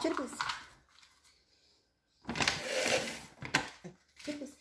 Tira a